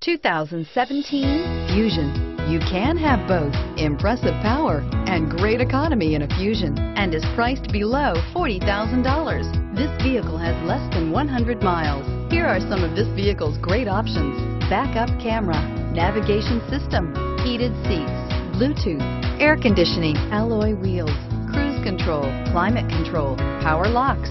2017 Fusion. You can have both impressive power and great economy in a Fusion and is priced below $40,000. This vehicle has less than 100 miles. Here are some of this vehicle's great options. Backup camera, navigation system, heated seats, Bluetooth, air conditioning, alloy wheels, cruise control, climate control, power locks,